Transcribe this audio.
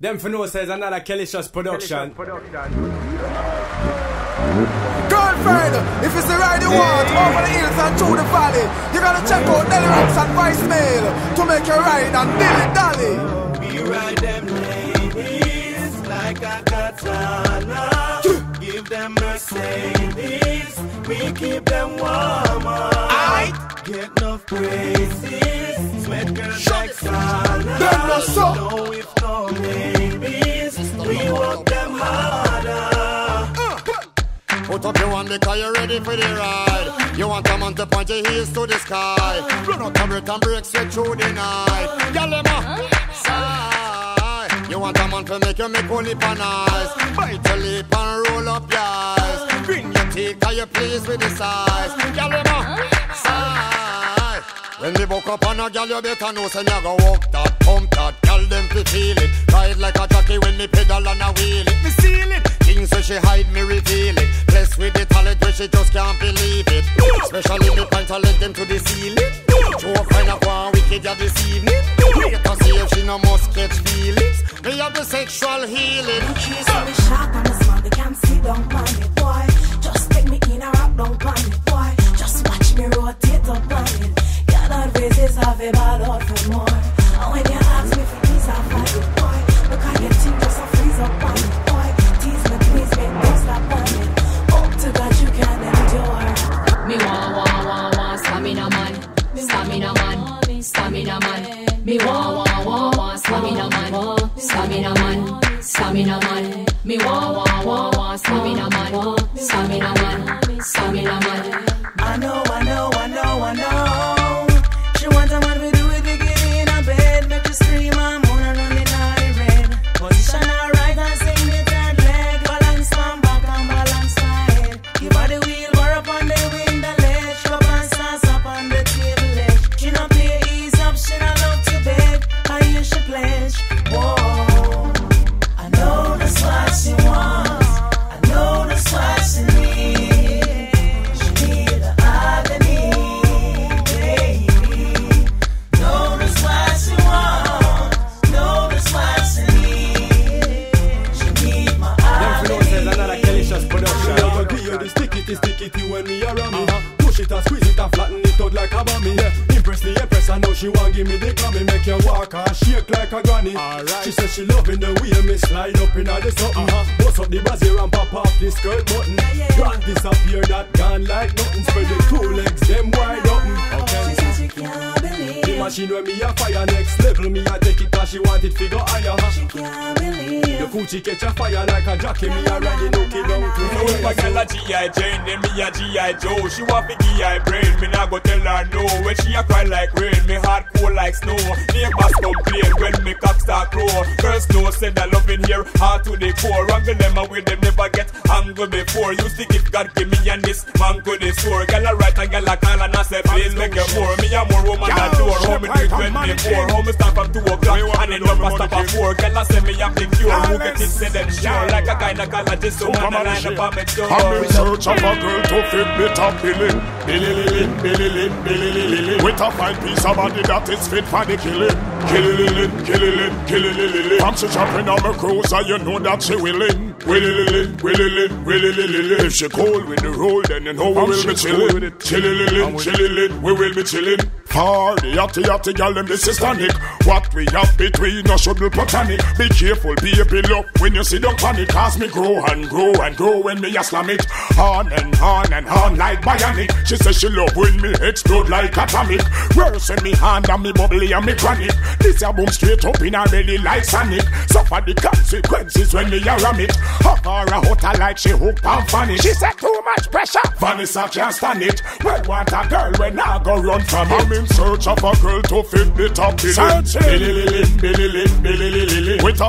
Them for no says another Kellyshus production. Girlfriend, if it's the ride you want over the hills and through the valley, you gotta check out Nelly Rocks and voicemail to make your ride and dilly dally. We ride them ladies like a katana. Give them Mercedes, we keep them warmer. Aight. Get enough praises, sweat girls like sauna. Them no so. Because you're ready for the ride. You want a man to point your heels to the sky. Run out and break and break straight through the night. Galema, sigh. You want a man to make you make only pan eyes. Bite your lip and roll up your eyes. Bring your teeth cause you're pleased with the size. Galema, sigh. When me woke up on a gal, you better know say go walk that, pump that, gal them fi feel it. Ride like a jockey when me pedal and a wheel it. Me seal it. Things so she hide me reveal it. Blessed with she just can't believe it. Especially me point to let them to the ceiling. Show a find out one wicked ya this evening. Wait to see if she no must catch feelings. Me have the sexual healing. She see me sharp and the smart, they can't sit down on it, boy. Just take me in a rock down on it, stamina man, stamina man. Me want, want, want, want stamina man, stamina man, stamina man. Me want, want, want, want stamina man, stamina man, stamina man. Production. a go give you the stickity stickity when me around me. Push it and squeeze it and flatten it out like a bummy. Yeah. Impress the empress know now she want give me the clammy. Make you walk and shake like a granny. Alright. She says she loving the way me slide up in the something. Uh-huh. Bust up the brazier and pop off the skirt button. Can't disappear that gone like nothing. Spread the two legs them wide machine when me a fire next level me a take it cause she want it figure higher. She can't believe. The coochie catch a fire like a jockey me a it knock it down to So if a girl a G.I. Jane, then me a G.I. Joe She want me G.I. brain, me nah go tell her no When she a cry like rain, me heart cold like snow Neighbors complain when me cock start crow Girls know said I love in here, hard to the core Wrangle them away, them never get angle before Used to give God give me and this man to the store Girl a write and girl a call and I say please make it more. Me a more woman than door, how me it when me poor How me start from 2 o'clock and end up a stop at 4 Girl a say me have the cure, who get it say them sure Like a gynecologist, so man a line up on me door. I'm in search of a girl to fit me top billing. Billy lilin, billy lin, billy lilin. With a fine piece of body that is fit for the killing. Killy lilin, killy lin, killy lilin. From she jumping on my cruiser, you know that she willing. Willy lilin, willy lin, willy lilin. If she cold with the roll, then you know we will be chilling. Chilly lilin, we will be chilling. Party, yachty, yachty, gal, them this is tonic. What we have between us should be platonic. Be careful, baby, look when you see the panic. Cause me grow and grow and grow when me a slam it. On and on and on like bionic. She says she love when me explode like atomic. Worse in me hand and me bubbly and me chronic. This a boom straight up in her belly like Sonic. Suffer the consequences when me a ram it. Hug her a hotter like she hook and funny. She said too much pressure. Vanessa can't stand it. Well, want a girl when I go run from it. In search of a girl to fit the top billing. Billy, billy, billy, billy, billy, billy, with a